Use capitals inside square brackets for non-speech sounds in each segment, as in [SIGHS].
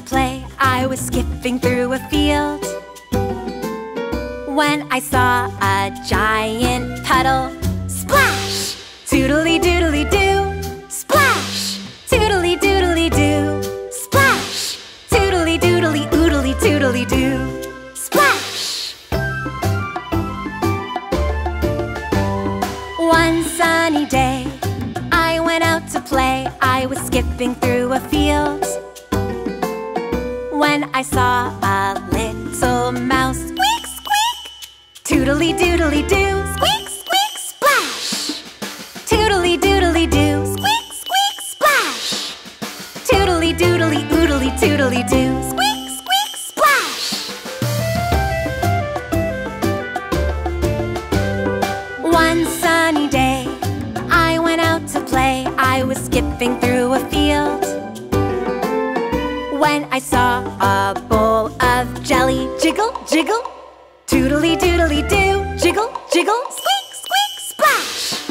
play, I was skipping through a field. When I saw a giant puddle, splash! Toodly doodly doo, splash! Toodly doodly doo, splash! Toodly doodly oodly toodly doo, splash! One sunny day, I went out to play. I was skipping through a field I saw a little mouse. Squeak, squeak! Toodly doodly doo, squeak, squeak, splash! Toodly doodly doo, squeak, squeak, splash! Toodly doodly oodly toodly doo, squeak, squeak, splash! One sunny day, I went out to play. I was skipping through a field when I saw a bowl of jelly. Jiggle, jiggle, toodly doodly doo. Jiggle, jiggle, squeak, squeak, splash.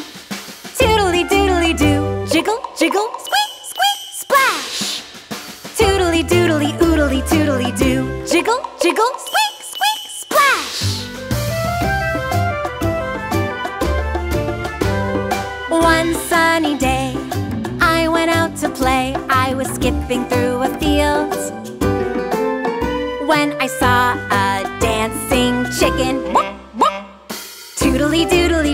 Toodly doodly doo. Jiggle, jiggle, squeak, squeak, splash. Toodly doodly oodly toodly doo. Jiggle, jiggle, squeak, squeak, splash. One sunny day, I went out to play. Was skipping through a field when I saw a dancing chicken. Toodly doodly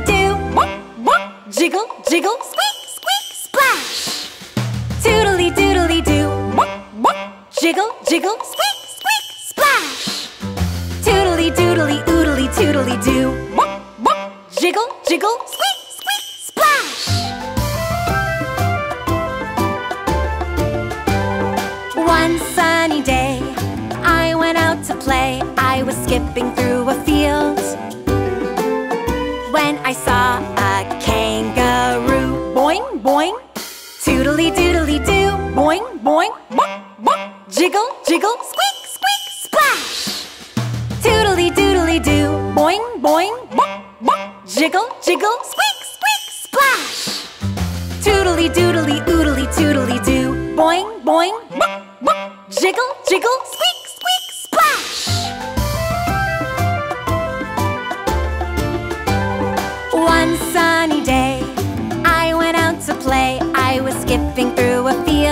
Squeak, squeak, splash. Toodly doodly oodly toodly doo. Boing, boing, whoop, whoop. Jiggle, jiggle, squeak, squeak, splash. One sunny day, I went out to play. I was skipping through a field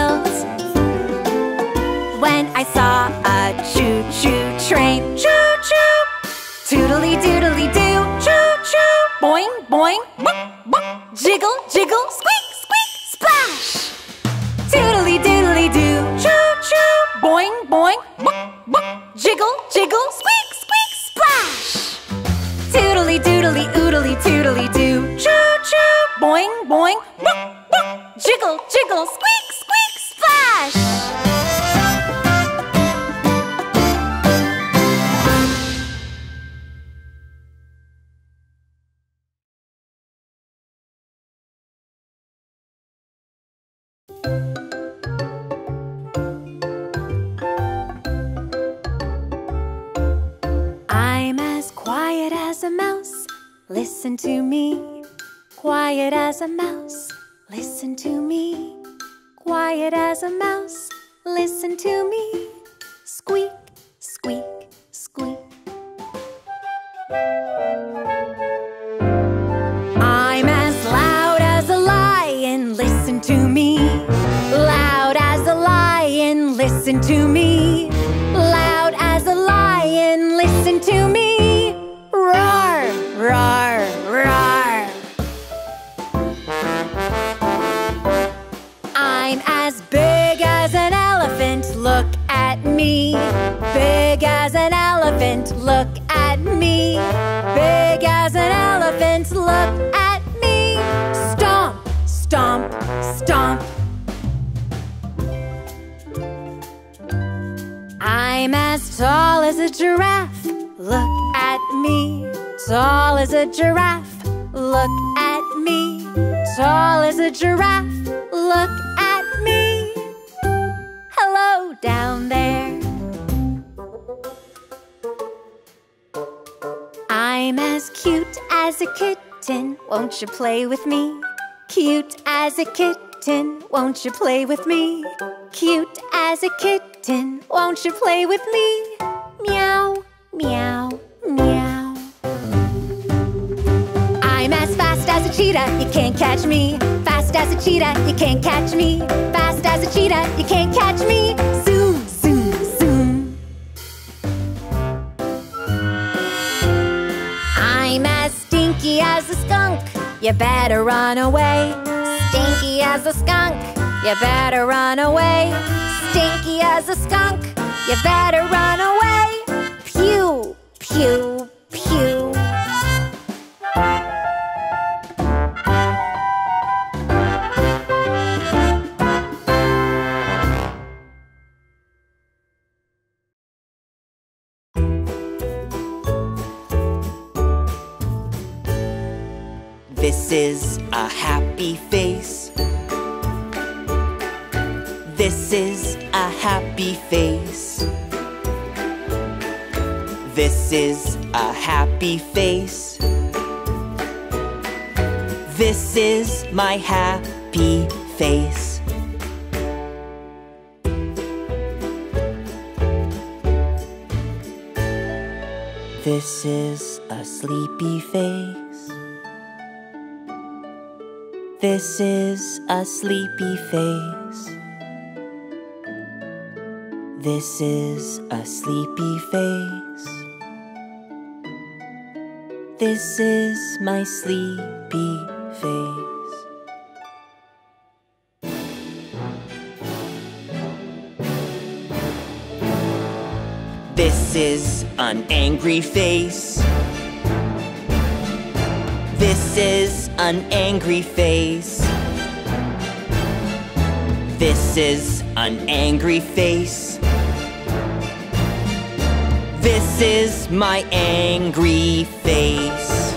Listen to me. Quiet as a mouse. Listen to me. Squeak, squeak, squeak. I'm as loud as a lion. Listen to me. Loud as a lion. Listen to me. Won't you play with me? Cute as a kitten. Won't you play with me? cute as a kitten. Won't you play with me? Meow, meow, meow. I'm as fast as a cheetah, you can't catch me. Fast as a cheetah, you can't catch me. Fast as a cheetah, you can't catch me. Zoom, zoom, zoom. I'm as stinky as a skunk, you better run away. Stinky as a skunk, you better run away. Stinky as a skunk, you better run away. Pew, pew. This is a happy face. This is a happy face. This is a happy face. This is my happy face. This is a sleepy face. This is a sleepy face. This is a sleepy face. This is my sleepy face. This is an angry face. This is an angry face. This is an angry face. This is my angry face.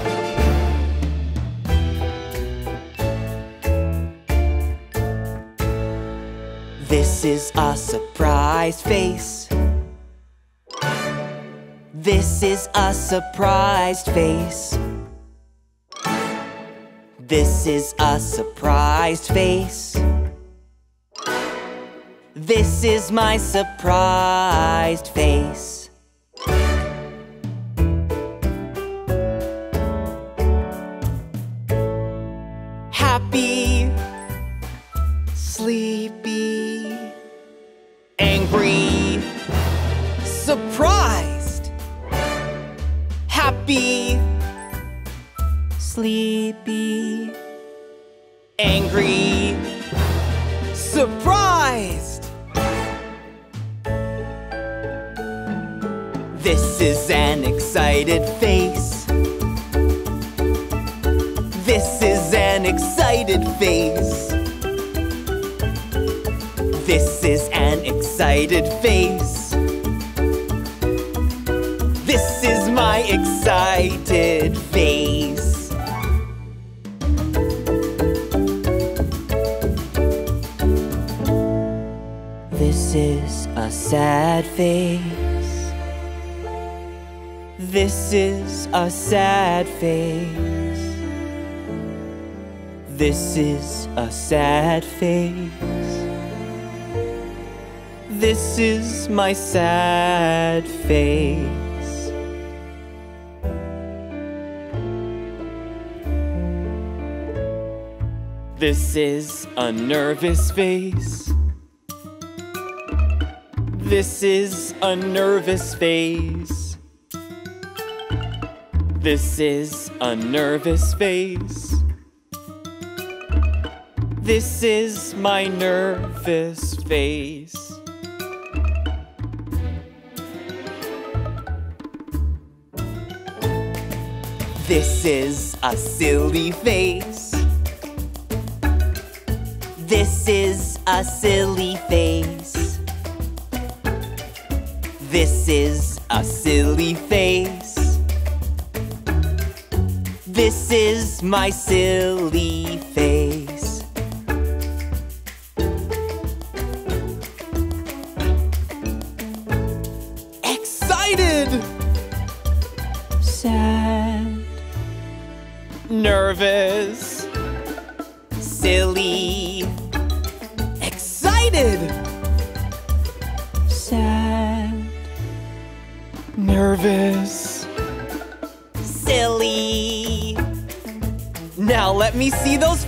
This is a surprise face. This is a surprised face. This is a surprised face. This is my surprised face. Excited face. This is my excited face. This is a sad face. This is a sad face. This is a sad face. This is my sad face. This is a nervous face. This is a nervous face. This is a nervous face. This is my nervous face. This is a silly face. This is a silly face. This is a silly face. This is my silly face.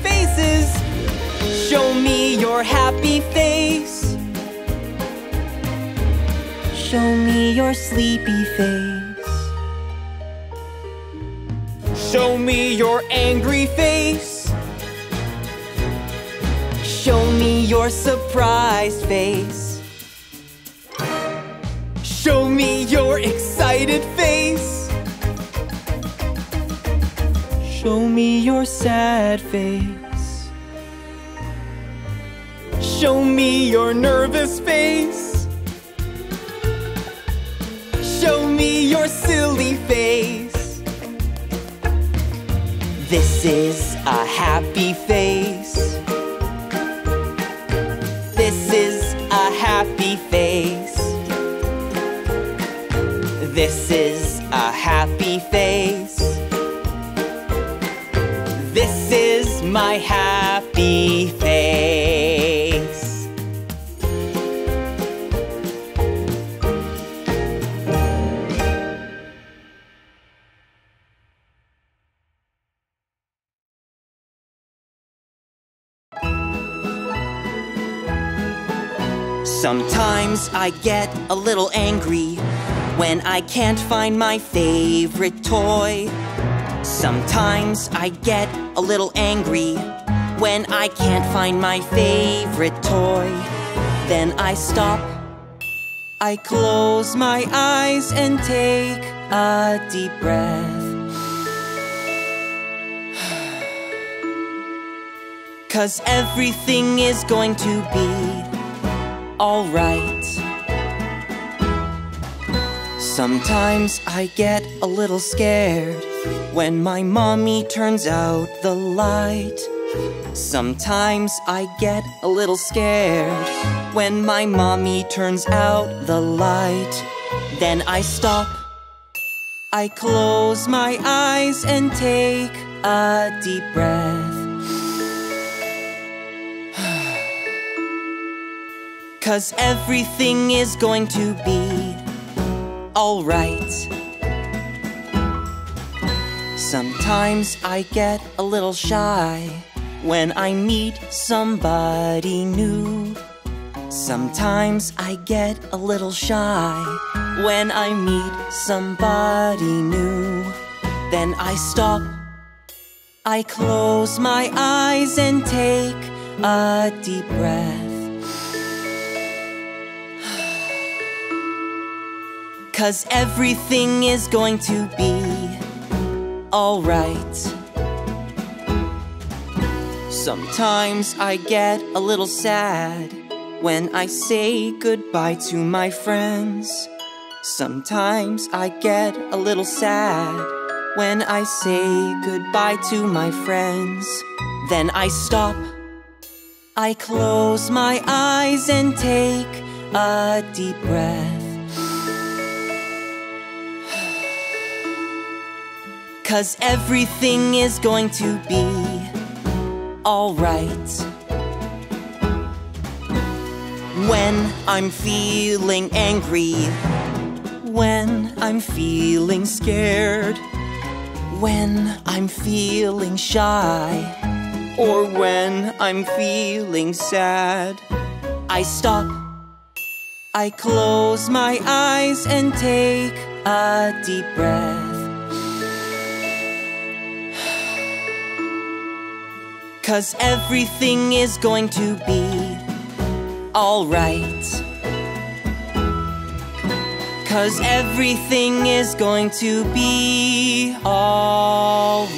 Faces. Show me your happy face. Show me your sleepy face. Show me your angry face. Show me your surprised face. Show me your excited face. Show me your sad face. Show me your nervous face. Show me your silly face. This is a happy face. This is a happy face. This is a happy face. My happy face. Sometimes I get a little angry when I can't find my favorite toy. Sometimes I get a little angry when I can't find my favorite toy. Then I stop, I close my eyes and take a deep breath. [SIGHS] Cause everything is going to be alright. Sometimes I get a little scared when my mommy turns out the light. Sometimes I get a little scared when my mommy turns out the light. Then I stop, I close my eyes and take a deep breath. [SIGHS] Cause everything is going to be alright. Sometimes I get a little shy when I meet somebody new. Sometimes I get a little shy when I meet somebody new. Then I stop, I close my eyes and take a deep breath. [SIGHS] Cause everything is going to be alright. Sometimes I get a little sad when I say goodbye to my friends. Sometimes I get a little sad when I say goodbye to my friends. Then I stop, I close my eyes and take a deep breath. Cause everything is going to be alright. When I'm feeling angry, when I'm feeling scared, when I'm feeling shy, or when I'm feeling sad, I stop, I close my eyes and take a deep breath. Cause everything is going to be alright. Cause everything is going to be alright.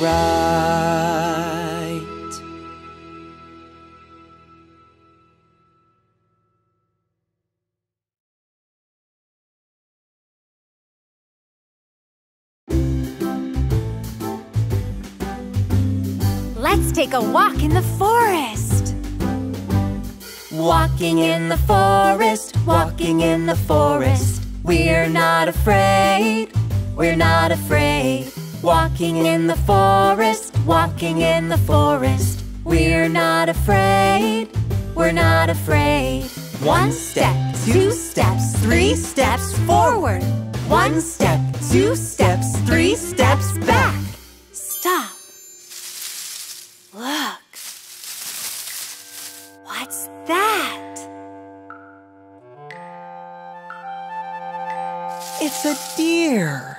Take a walk in the forest. Walking in the forest, walking in the forest. We're not afraid, we're not afraid. Walking in the forest, walking in the forest. We're not afraid, we're not afraid. One step, two steps, three steps forward. One step, two steps, three steps back. It's a deer.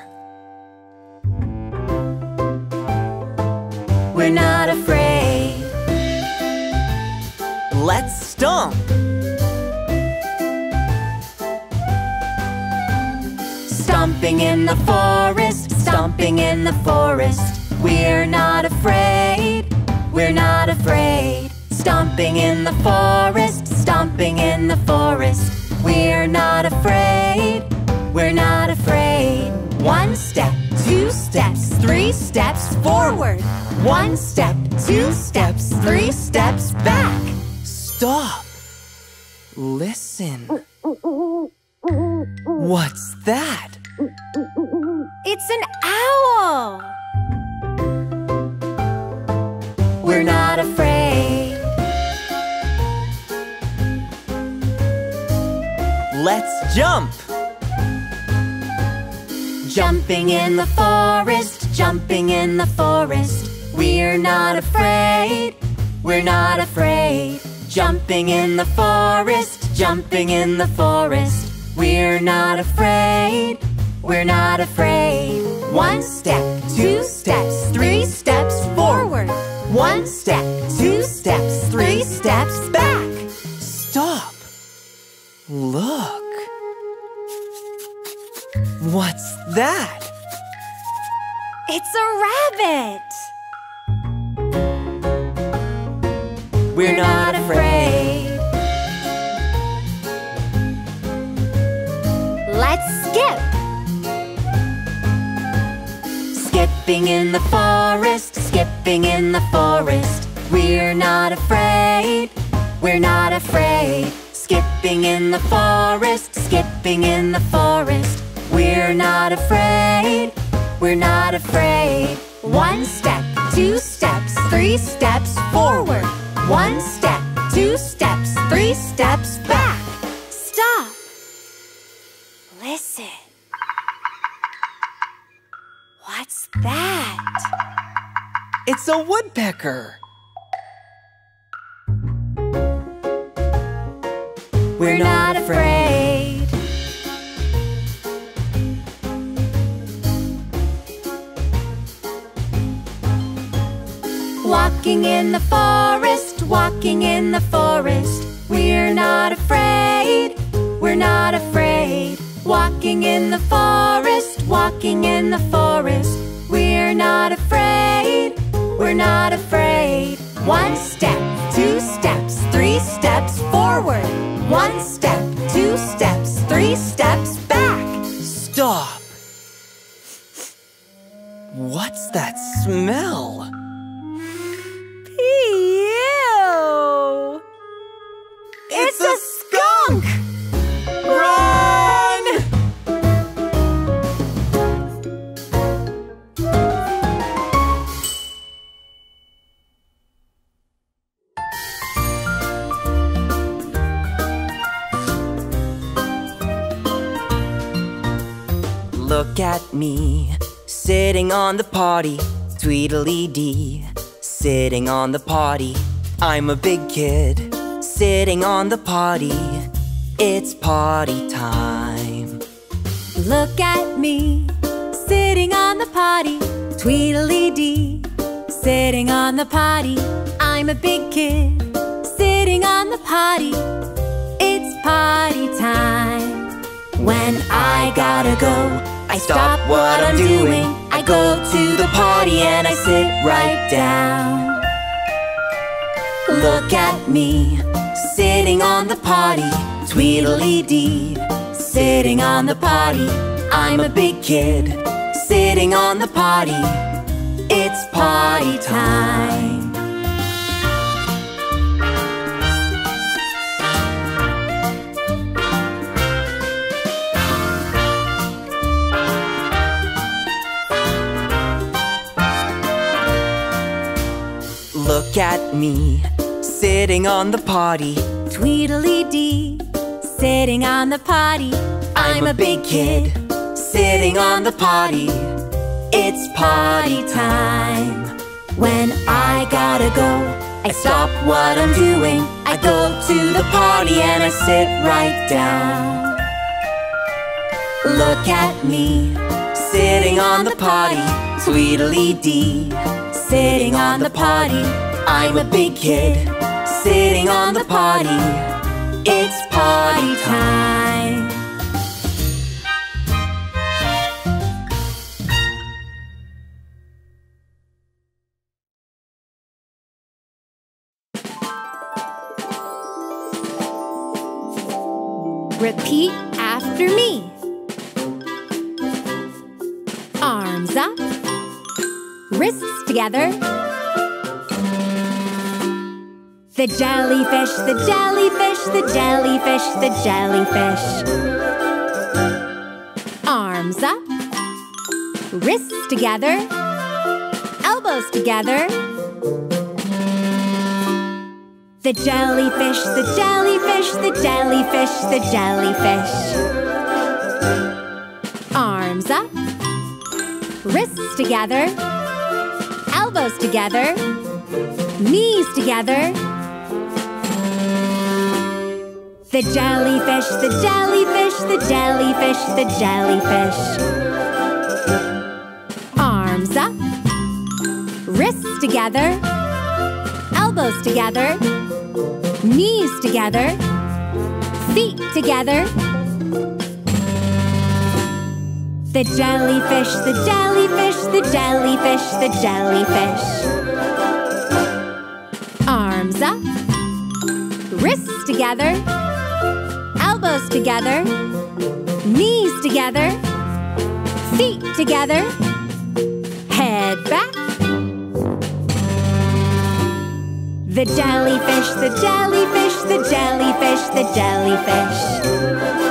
We're not afraid. Let's stomp. Stomping in the forest, stomping in the forest. We're not afraid. We're not afraid. Stomping in the forest, stomping in the forest. We're not afraid. We're not afraid. One step, two steps, three steps forward. One step, two steps, three steps back. Stop. Listen. What's that? It's an owl. We're not afraid. Let's jump. Jumping in the forest, jumping in the forest. We're not afraid. We're not afraid. Jumping in the forest, jumping in the forest. We're not afraid. We're not afraid. One step, two steps, three steps forward. One step, two steps, rabbit. We're not afraid. Let's skip. Skipping in the forest, skipping in the forest. We're not afraid. We're not afraid. Skipping in the forest, skipping in the forest. We're not afraid. We're not afraid. One step, two steps, three steps forward. One step, two steps, three steps back. Stop. Listen. What's that? It's a woodpecker. We're not afraid. Walking in the forest, walking in the forest. We're not afraid. We're not afraid. Walking in the forest, walking in the forest. We're not afraid. We're not afraid. One step, two steps, three steps forward. One step, two steps, three steps back. Stop. What's that smell? On the potty, Tweedledee, sitting on the potty. I'm a big kid, sitting on the potty. It's potty time. Look at me, sitting on the potty, Tweedledee, sitting on the potty. I'm a big kid, sitting on the potty. It's potty time. When I gotta go, I stop what I'm doing. I go to the party and I sit right down. Look at me, sitting on the potty, Tweedledee, sitting on the potty. I'm a big kid, sitting on the potty. It's potty time. Look at me, sitting on the potty. Tweedledee, sitting on the potty. I'm a big kid, sitting on the potty. It's potty time. When I gotta go, I stop what I'm doing. I go to the potty and I sit right down. Look at me, sitting on the potty, Tweedledee dee. Sitting on the potty, I'm a big kid. Sitting on the potty, it's potty time. repeat after me. Arms up, wrists together. The jellyfish, the jellyfish, the jellyfish, the jellyfish. Arms up, wrists together, elbows together. The jellyfish, the jellyfish, the jellyfish, the jellyfish. Arms up, wrists together, elbows together, knees together. The jellyfish, the jellyfish, the jellyfish, the jellyfish. Arms up, wrists together, elbows together, knees together, feet together. The jellyfish, the jellyfish, the jellyfish, the jellyfish. Arms up, wrists together, elbows together, knees together, feet together, head back. The jellyfish, the jellyfish, the jellyfish, the jellyfish.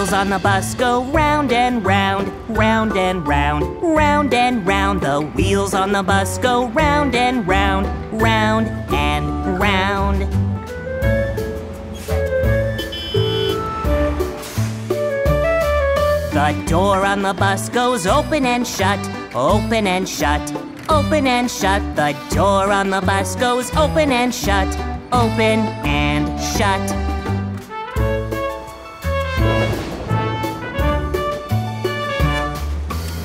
Wheels on the bus go round and round, round and round, round and round. The wheels on the bus go round and round, round and round. The door on the bus goes open and shut, open and shut, open and shut. The door on the bus goes open and shut, open and shut.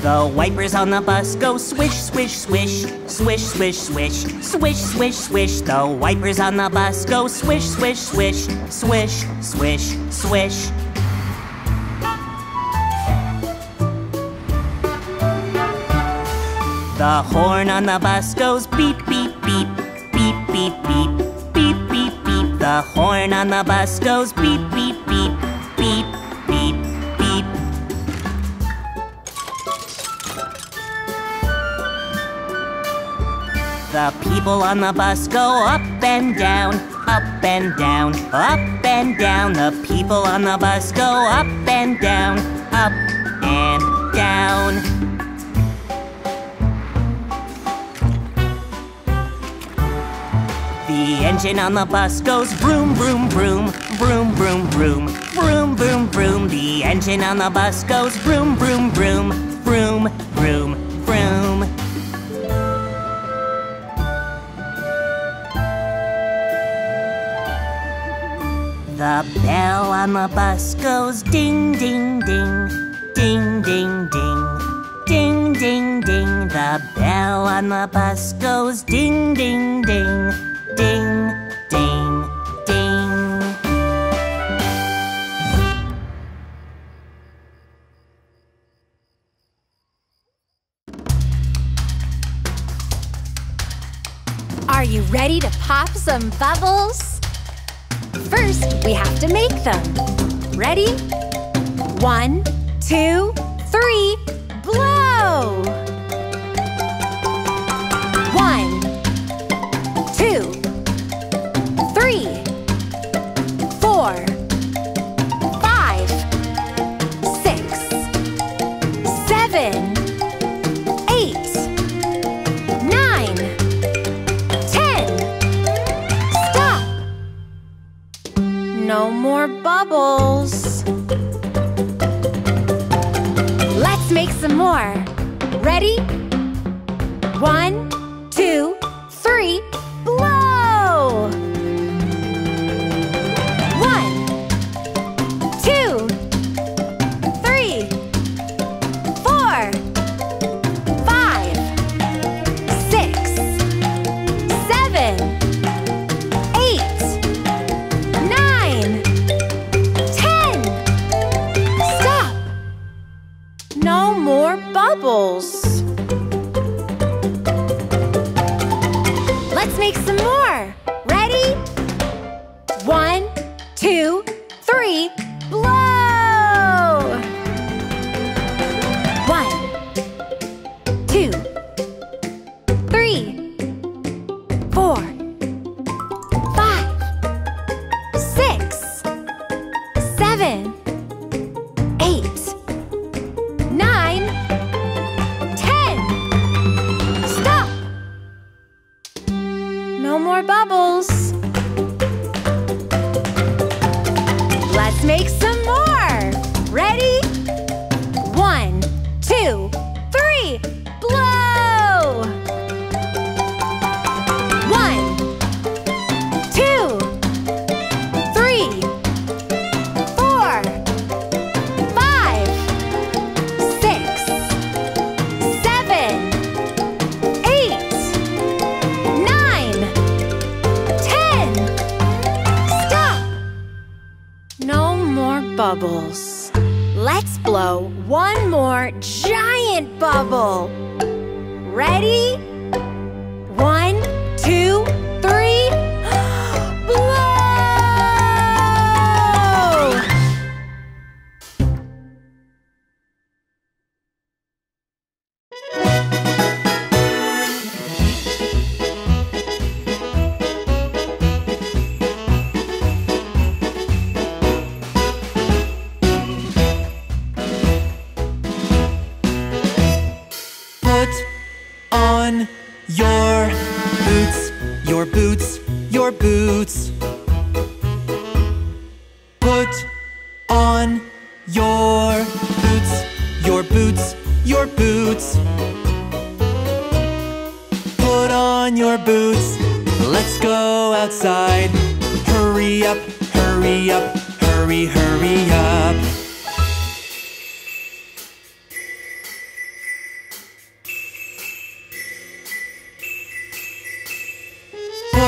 The wipers on the bus go. Swish, swish, swish, swish, swish, swish, swish, swish, swish. The wipers on the bus go. Swish, swish, swish, swish, swish, swish. The horn on the bus goes beep, beep, beep, beep, beep, beep, beep, beep, beep. The horn on the bus goes beep, beep, beep, beep, The people on the bus go up and down, up and down, up and down. The people on the bus go up and down, up and down. The engine on the bus goes vroom, vroom, vroom, vroom, vroom, vroom, vroom, vroom, vroom. The engine on the bus goes vroom, vroom, vroom, vroom, The bell on the bus goes ding, ding, ding, ding, ding, ding, ding, ding, ding. The bell on the bus goes ding, ding, ding, ding, ding, ding. Are you ready to pop some bubbles? first, we have to make them. Ready? One, two, three, blow!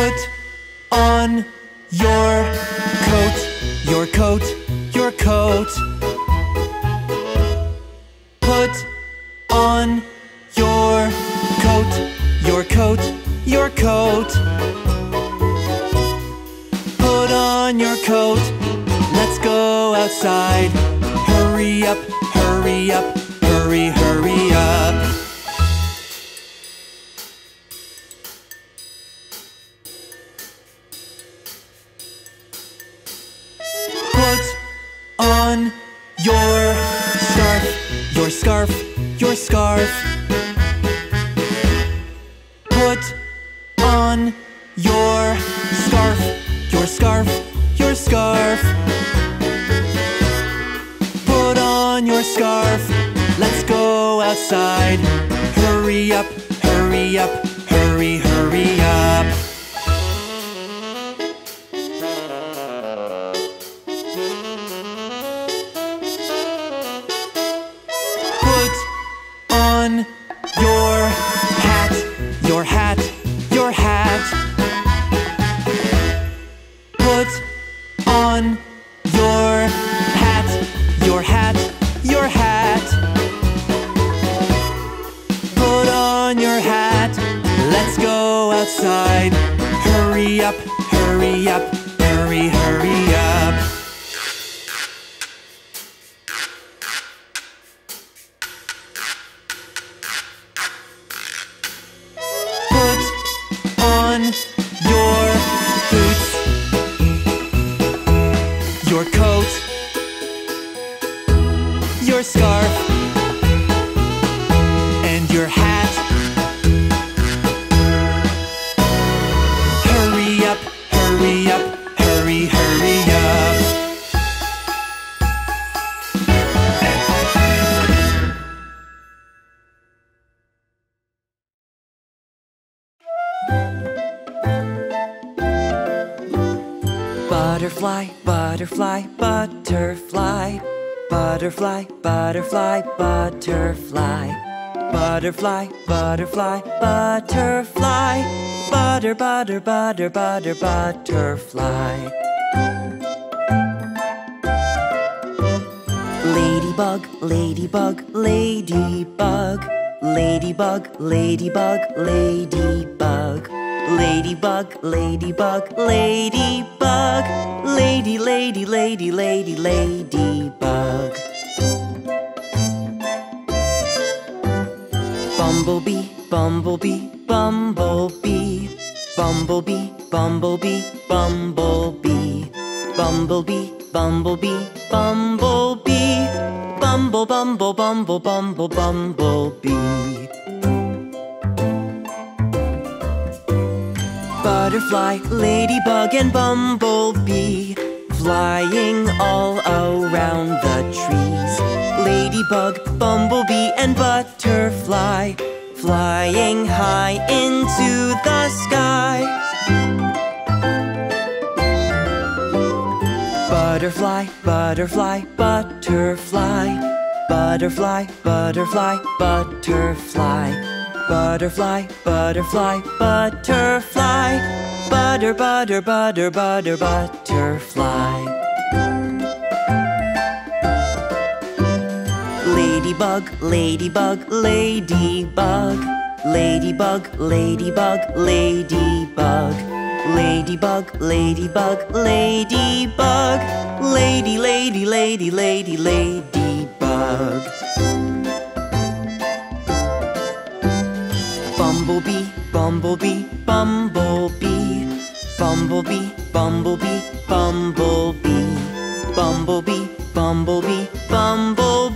Put on your Butterfly, butterfly, butterfly. Butterfly, butterfly. Butter, butter, butter, butter, butterfly. Ladybug, ladybug, ladybug. Ladybug, ladybug, ladybug. Ladybug, ladybug, ladybug. Lady, lady, lady, lady, ladybug. Bumblebee, bumblebee, bumblebee. Bumblebee, bumblebee, bumblebee. Bumblebee, bumblebee, bumblebee. Bumble, bumble, bumble, bumble, bumblebee. Butterfly, ladybug, and bumblebee flying all around the trees. Ladybug, bumblebee, and butterfly flying high into the sky. Butterfly, butterfly, butterfly. Butterfly, butterfly, butterfly. Butterfly, butterfly, butterfly. Butter, butter, butter, butter, butterfly. Ladybug, ladybug, ladybug. Ladybug, ladybug, ladybug. Ladybug, ladybug, ladybug. Lady, lady, lady, lady, ladybug. Bumblebee, bumblebee, bumblebee. Bumblebee, bumblebee, bumblebee. Bumblebee, bumblebee, bumblebee.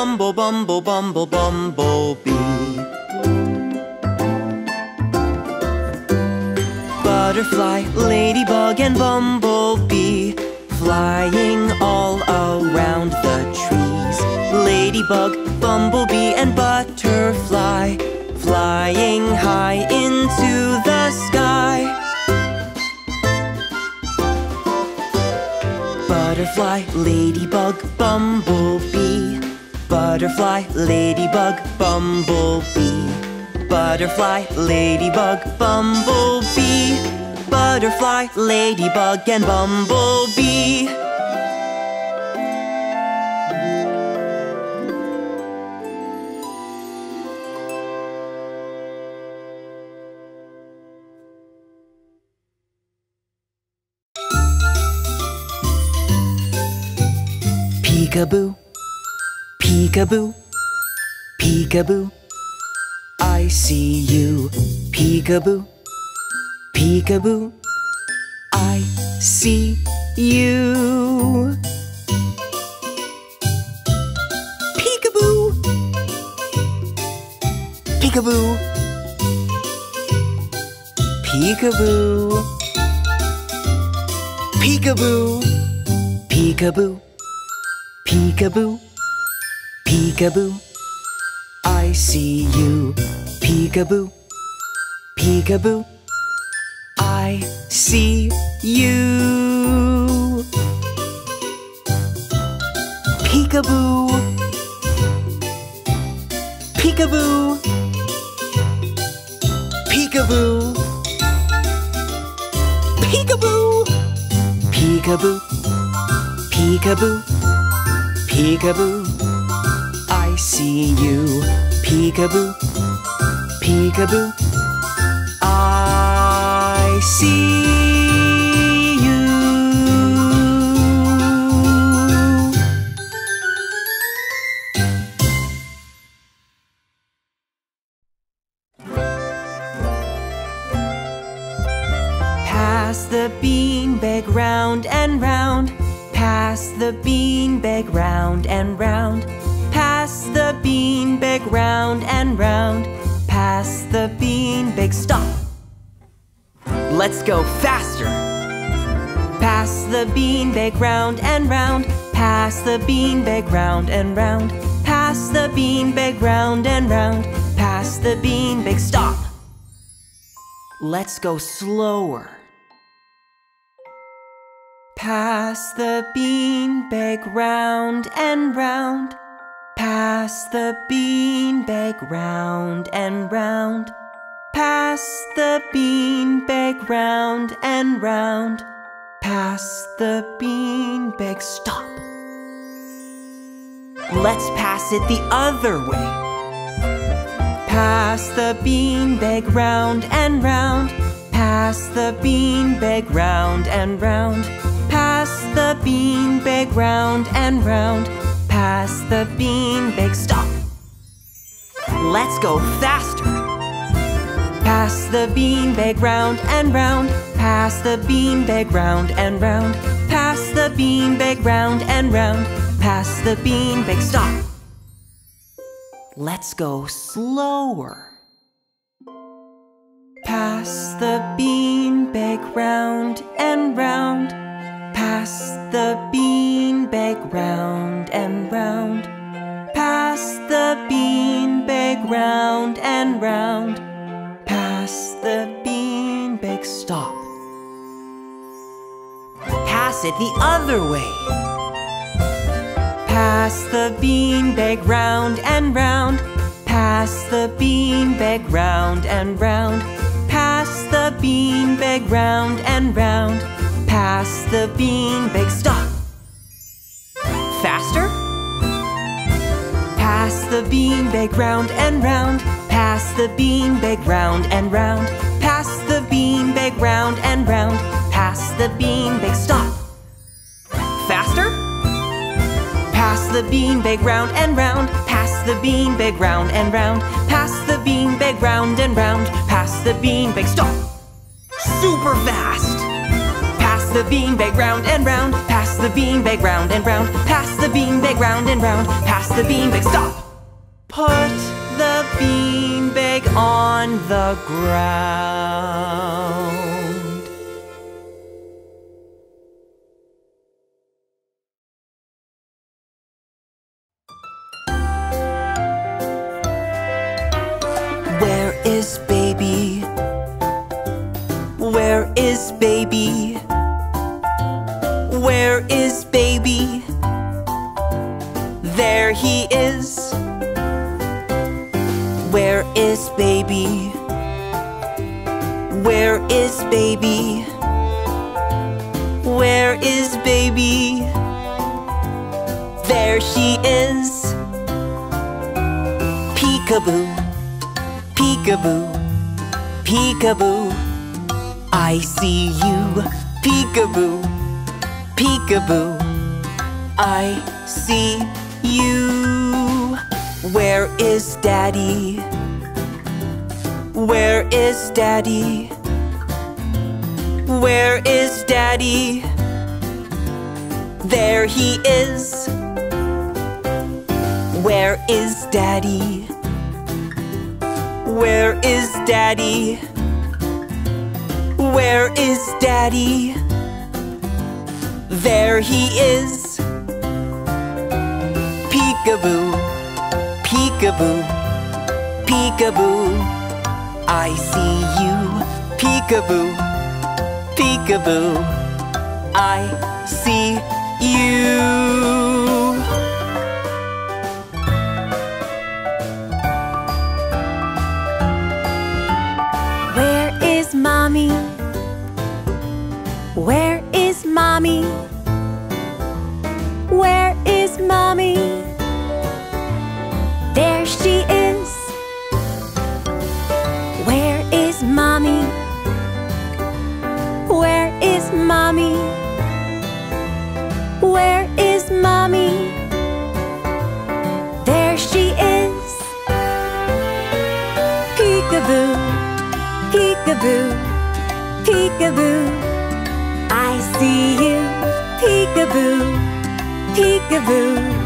Bumble, bumble, bumble, bumble, bumblebee. Butterfly, ladybug, and bumblebee flying all around the trees. Ladybug, bumblebee, and butterfly flying high into the sky. Butterfly, ladybug, bumblebee. Butterfly, ladybug, bumblebee. Butterfly, ladybug, bumblebee. Butterfly, ladybug, and bumblebee. Peekaboo, peekaboo, peekaboo. I see you, peekaboo, peekaboo. I see you. Peekaboo, peekaboo, peekaboo, peekaboo, peekaboo. Peekaboo, peekaboo, I see you. Peekaboo, peekaboo, I see you. Peekaboo, peekaboo, peekaboo, peekaboo, peekaboo, peekaboo. Peekaboo, see you. Peekaboo, peekaboo, I see you. Pass the beanbag round and round. Pass the beanbag round and round. Beanbag round and round. Pass the beanbag. Stop! Let's go faster! Pass the beanbag round and round. Pass the beanbag round and round. Pass the beanbag round and round. Pass the beanbag. Stop! Let's go slower. Pass the beanbag round and round. Pass the beanbag round and round. Pass the beanbag round and round. Pass the beanbag. Stop. Let's pass it the other way. Pass the beanbag round and round. Pass the beanbag round and round. Pass the beanbag round and round. Pass the beanbag. Stop. Let's go faster. Pass the beanbag round and round. Pass the beanbag round and round. Pass the beanbag round and round. Pass the beanbag. Stop. Let's go slower. Pass the beanbag round and round. Pass the beanbag round and round. Pass the beanbag round and round. Pass the beanbag. Stop. Pass it the other way. Pass the beanbag round and round. Pass the beanbag round and round. Pass the beanbag round and round. Pass the beanbag. Stop. Faster. Pass the beanbag round and round. Pass the beanbag round and round. Pass the beanbag round and round. Pass the beanbag. Stop. Faster. Pass the beanbag round and round. Pass the beanbag round and round. Pass the beanbag round and round. Pass the beanbag. Stop. Super fast. The beanbag round and round. Pass the beanbag round and round. Pass the beanbag round and round. Pass the beanbag. Stop. Put the beanbag on the ground. Where is baby? Where is baby? Where is baby? There he is. Where is baby? Where is baby? Where is baby? There she is. Peekaboo, peekaboo, peekaboo. I see you, peekaboo, peekaboo. I see you. Where is daddy? Where is daddy? Where is daddy? There he is. Where is daddy? Where is daddy? Where is daddy? There he is. Peekaboo, peekaboo, peekaboo. I see you, peekaboo, peekaboo. I see you. Where is mommy? Where mommy? Where is mommy? There she is. Where is mommy? Where is mommy? Where is mommy? There she is. Peekaboo. Peekaboo, peekaboo, Peekaboo, peekaboo, I